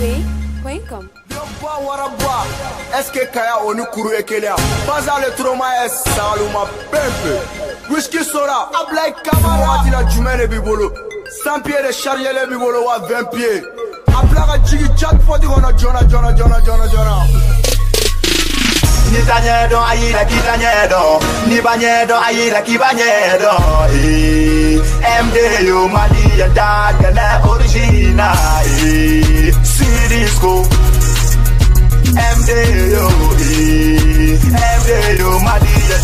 Zambia.com. Ba waraba eske kaya o ni kuru ye kelen yan bazale turoma ye saluma pepe whisky soda ablayi kamara. Wagati la jumɛn de b'i bolo san pied de chargelen b'i bolo wa 20 pied a bila ka jigi jackpot kɔnɔ jɔna jɔna jɔna jɔna jɔna Ni ta ɲɛdɔn a yira k'i ta ɲɛdɔn Ni ba ɲɛdɔn a yira k'i ba ɲɛdɔn Eh, MD yo Mali ya da gɛlɛ origina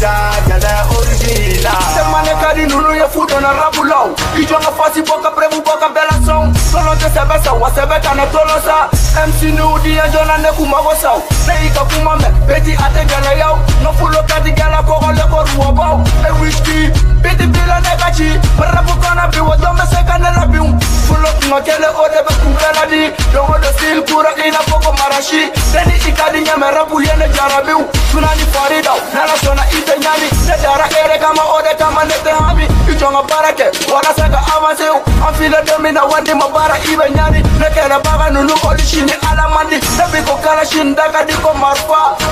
Mali ya da gɛlɛ origina Semane ka di nunu ye fu donna rabulaw i jɔ ka fasi bɔ ka prevu bɔ ka bɛɛ la sɔn tɔlɔ tɛ sɛbɛ sa wa sɛbɛ kana tɔlɔ sa. Mc niw diɲɛ jɔna ne kun mago saw ne y'i ka kuma mɛn beti a tɛ gɛlɛyaw n fulo ka di gɛlɛ kɔgɔle ko ruwɔbaw e wiski biti bila ne ka ci rabu kɔnɔ bi wa jɔn bɛ se ka ne labin fulo kuma kelen o de bɛ kun bɛɛ la di. Don o don kura i n'a fɔ marashi. Ne ni i ka di ɲɛmɛ rabu ye ne jarabiw tuna ni faridaw n'ala sɔnna i tɛ ɲani ne dara ere kama o de kama ne tɛ hami i jɔn ka baara kɛ walasa ka avance an file don min na wandi ma baara i bɛ ɲani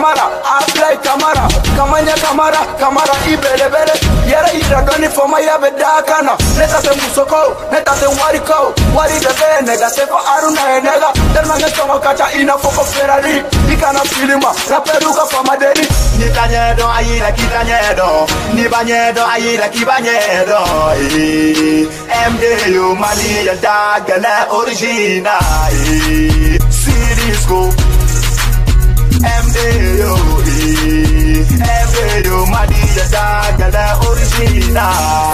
kamara Ablayi kamara. Kamanya kamara kamara i belebele Yɛrɛ yira dɔn ni fama ya bɛ da kan na Ne ta tɛ muso ko ne ta tɛ wari ko Wari de bɛ nɛgɛ se fɔ Aruna ye nɛgɛ Tellement que sɔngɔ ka ca i n'a fɔ ko Ferrari I kana fili ma rappelu ka fama deli Ni ta ɲɛdɔn a yira k'i ta ɲɛdɔn Ni ba ɲɛdɔn a yira k'i ba ɲɛdɔn Eh, MD yo Mali ya da gɛlɛ origina Eh, Sidisko MD yo eh, MD yo Mali ya da gɛlɛ origina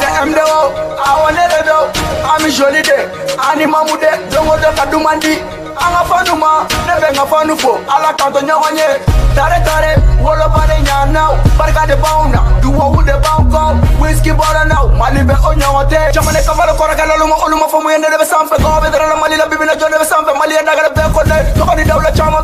C'est M2O, awɔ ne de don an mi joli de an ni mamu de don o don ka duman di an ka fanu ma ne bɛ n ka fanu fo ala kan to ɲɔgɔn ye tare tare woloba de ɲanaw barika de b'anw na duwawu de b'an kɔ whisky bɔra naw mali bɛ o ɲɔgɔn tɛ jamana kafara kɔrɔkɛlalu ma olu ma fɔ mun ye ne de bɛ sanfɛ gawo bɛ dɔrɔn la mali la bibina jɔn de bɛ sanfɛ mali ye dagɛrɛ bɛɛ ko ne tɔgɔ ni dawula caman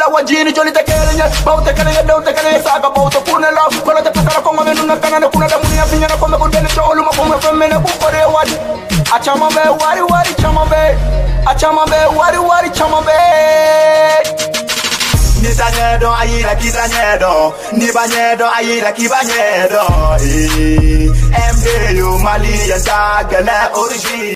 la wa ji ni joli tɛ kelen ye baw tɛ kelen ye denw tɛ kelen ye saga baw tɛ kun ne la kɔlɔ tɛ pasara kɔngɔ bɛ nunna kana ne kunna dɛ mun y'a fi ɲɛna ko mɛ ko deli tɛ olu ma ko mɛ fɛn minɛ k'u kɔ de ye wari wari wari caman bɛ a caman bɛ wari wari caman bɛ Ni ta ɲɛdɔn a yira k'i ta ɲɛdɔn Ni ba ɲɛdɔn a yira k'i ba ɲɛdɔn Eh, MD yo Mali ya da gɛlɛ origine